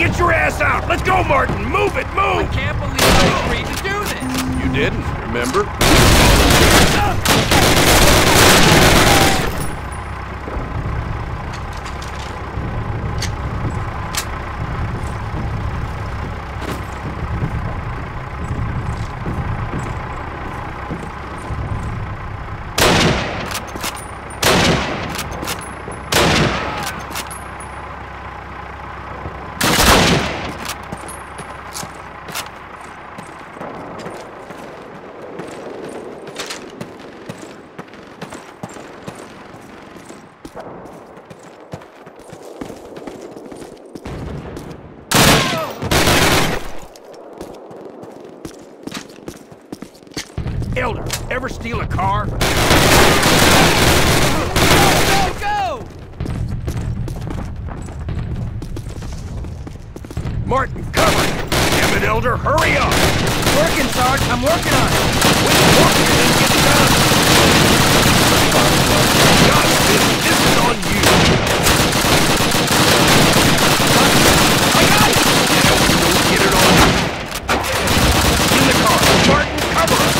get your ass out! Let's go, Martin! Move it, Move! I can't believe I agreed to do this. You didn't, remember? Elder, ever steal a car? Go, go! go! Martin, cover! Damn it, Elder, hurry up! Working, Sarge. I'm working on it. Wait, walk and then get done! God, this, this is on you! I got it! Don't get it on! In the car! Martin, cover us!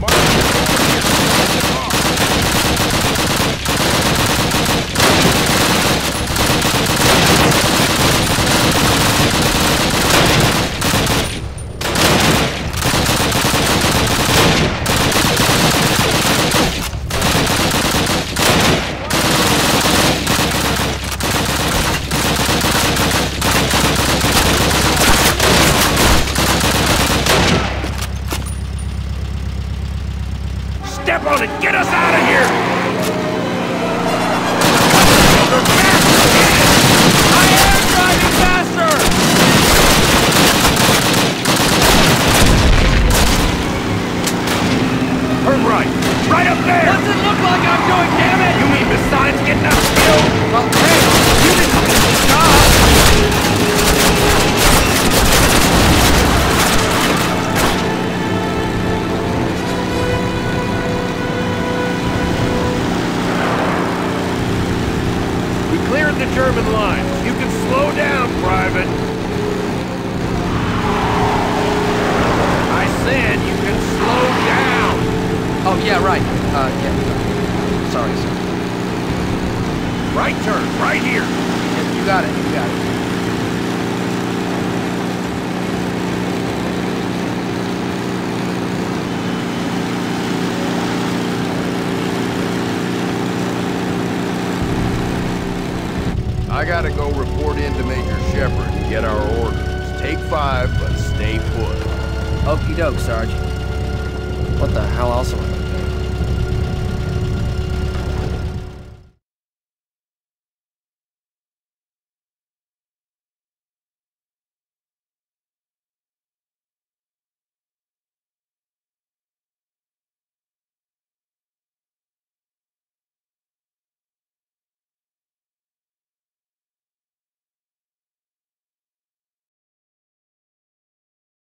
Martin, in the car! Step on it! Get us out of here! I am driving faster! Turn right! Right up there! What's it look like I'm doing, damn it? You mean besides getting us killed? Well, hey, you didn't do German line. You can slow down, Private. I said you can slow down. Oh, yeah, right. Uh, yeah. Sorry, sir. Right turn, right here. Yeah, you got it. I gotta go report in to Major Shepard and get our orders. Take five, but stay put. Okie doke, Sarge. What the hell else am I